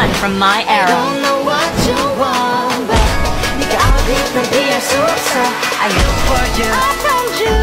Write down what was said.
run from my arrow. I Don't know what you want, but you 네가 어디든 피할 수 so I look for you. I found you.